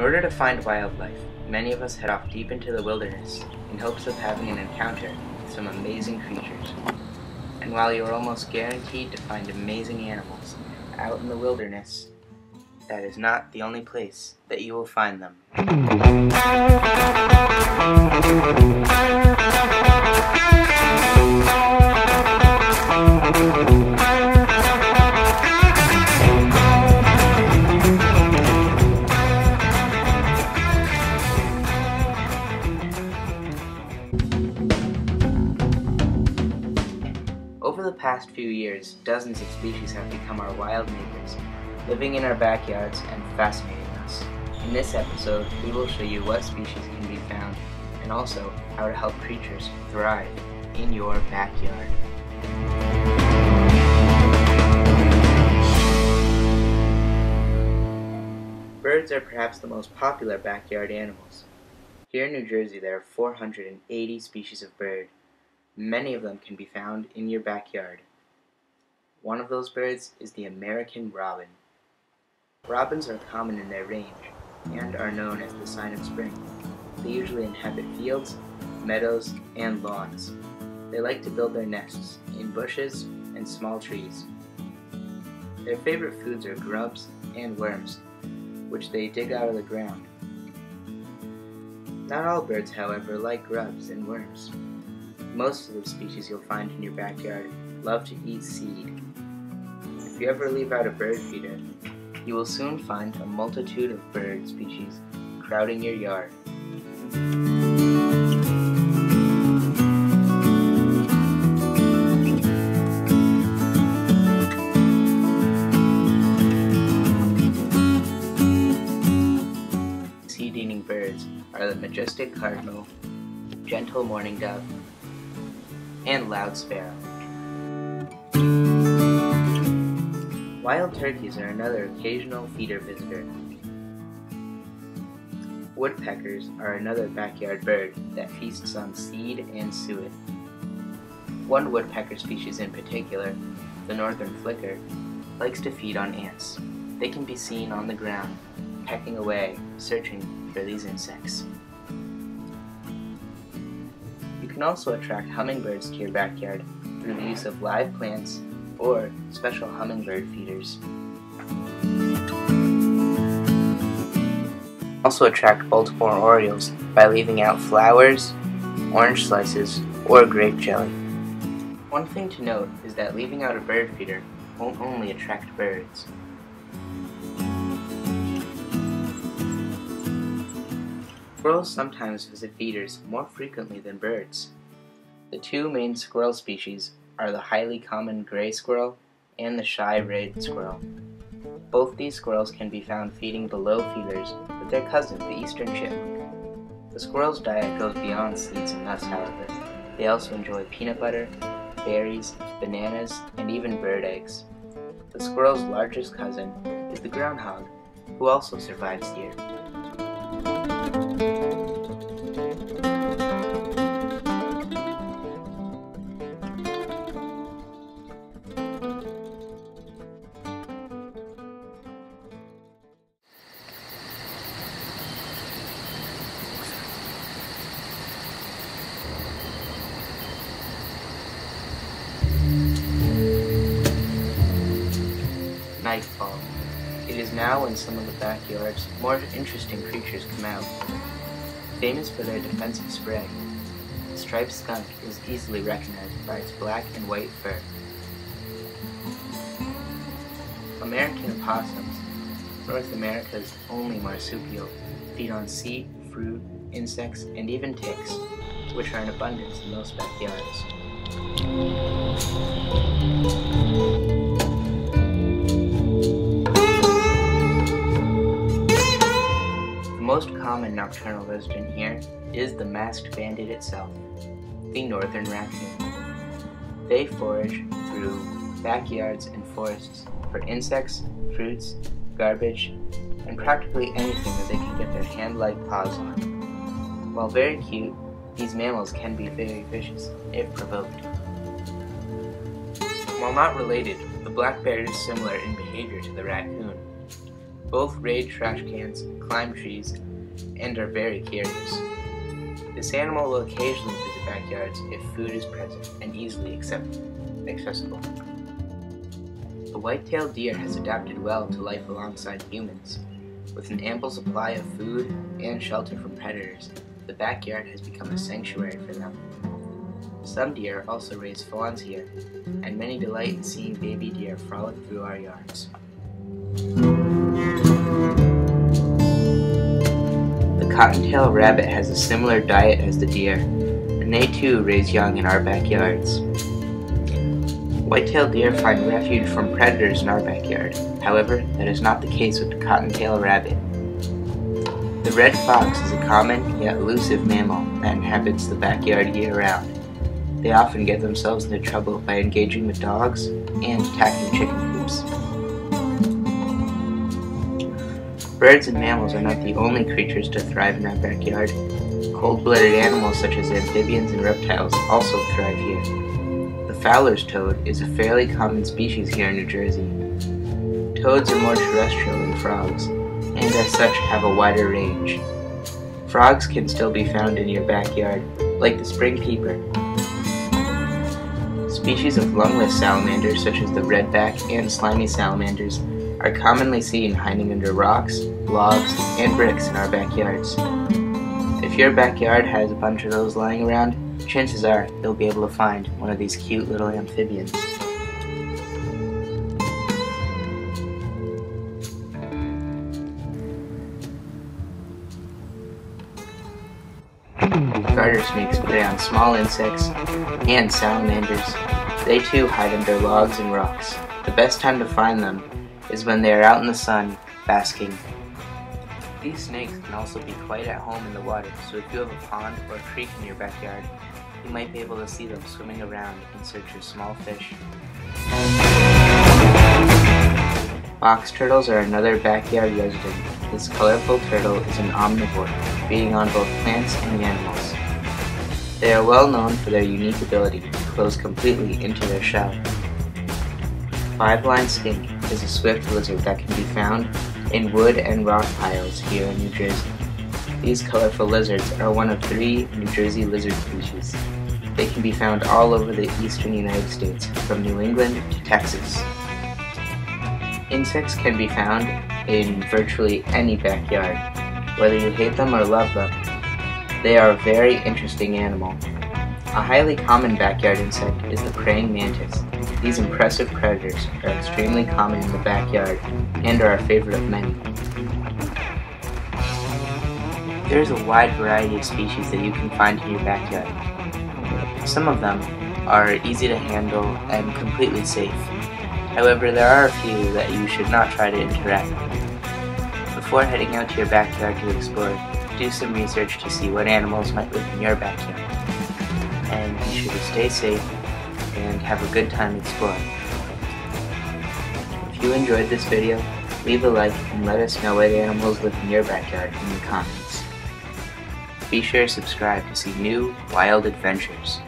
order to find wildlife, many of us head off deep into the wilderness in hopes of having an encounter with some amazing creatures. And while you are almost guaranteed to find amazing animals out in the wilderness, that is not the only place that you will find them. Over few years, dozens of species have become our wild neighbors, living in our backyards and fascinating us. In this episode, we will show you what species can be found and also how to help creatures thrive in your backyard. Birds are perhaps the most popular backyard animals. Here in New Jersey, there are 480 species of bird. Many of them can be found in your backyard. One of those birds is the American robin. Robins are common in their range and are known as the sign of spring. They usually inhabit fields, meadows, and lawns. They like to build their nests in bushes and small trees. Their favorite foods are grubs and worms, which they dig out of the ground. Not all birds, however, like grubs and worms. Most of the species you'll find in your backyard love to eat seed. If you ever leave out a bird feeder, you will soon find a multitude of bird species crowding your yard. Seed-eating birds are the majestic cardinal, gentle mourning dove, and loud sparrow. Wild turkeys are another occasional feeder visitor. Woodpeckers are another backyard bird that feasts on seed and suet. One woodpecker species in particular, the northern flicker, likes to feed on ants. They can be seen on the ground, pecking away, searching for these insects. You can also attract hummingbirds to your backyard through the use of live plants or special hummingbird feeders. Also attract Baltimore Orioles by leaving out flowers, orange slices, or grape jelly. One thing to note is that leaving out a bird feeder won't only attract birds. Squirrels sometimes visit feeders more frequently than birds. The two main squirrel species are the highly common gray squirrel and the shy-red squirrel. Both these squirrels can be found feeding below feeders with their cousin, the eastern chipmunk. The squirrel's diet goes beyond seeds and nuts, however. They also enjoy peanut butter, berries, bananas, and even bird eggs. The squirrel's largest cousin is the groundhog, who also survives here. Now in some of the backyard's more interesting creatures come out. Famous for their defensive spray, the striped skunk is easily recognized by its black and white fur. American opossums, North America's only marsupial, feed on seed, fruit, insects, and even ticks, which are in abundance in most backyards. Most common nocturnal resident here is the masked bandit itself, the northern raccoon. They forage through backyards and forests for insects, fruits, garbage, and practically anything that they can get their hand-like paws on. While very cute, these mammals can be very vicious if provoked. While not related, the black bear is similar in behavior to the raccoon. Both raid trash cans, climb trees, and are very curious. This animal will occasionally visit backyards if food is present and easily accessible. The white-tailed deer has adapted well to life alongside humans. With an ample supply of food and shelter from predators, the backyard has become a sanctuary for them. Some deer also raise fawns here, and many delight in seeing baby deer frolic through our yards. The cottontail rabbit has a similar diet as the deer, and they too raise young in our backyards. White-tailed deer find refuge from predators in our backyard. However, that is not the case with the cottontail rabbit. The red fox is a common yet elusive mammal that inhabits the backyard year-round. They often get themselves into trouble by engaging with dogs and attacking chicken coops. Birds and mammals are not the only creatures to thrive in our backyard. Cold-blooded animals such as amphibians and reptiles also thrive here. The Fowler's toad is a fairly common species here in New Jersey. Toads are more terrestrial than frogs, and as such have a wider range. Frogs can still be found in your backyard, like the spring peeper, Species of lungless salamanders such as the redback and slimy salamanders are commonly seen hiding under rocks, logs, and bricks in our backyards. If your backyard has a bunch of those lying around, chances are you'll be able to find one of these cute little amphibians. Garter snakes prey on small insects and salamanders. They too hide under logs and rocks. The best time to find them is when they are out in the sun, basking. These snakes can also be quite at home in the water, so if you have a pond or a creek in your backyard, you might be able to see them swimming around in search of small fish. Box turtles are another backyard resident. This colorful turtle is an omnivore, feeding on both plants and animals. They are well known for their unique ability to close completely into their shell. Five-line skink is a swift lizard that can be found in wood and rock piles here in New Jersey. These colorful lizards are one of three New Jersey lizard species. They can be found all over the eastern United States, from New England to Texas. Insects can be found in virtually any backyard. Whether you hate them or love them, they are a very interesting animal. A highly common backyard insect is the praying mantis. These impressive predators are extremely common in the backyard and are a favorite of many. There is a wide variety of species that you can find in your backyard. Some of them are easy to handle and completely safe. However, there are a few that you should not try to interact with. Before heading out to your backyard to explore, do some research to see what animals might live in your backyard. And be sure to stay safe and have a good time exploring. If you enjoyed this video, leave a like and let us know what animals live in your backyard in the comments. Be sure to subscribe to see new wild adventures.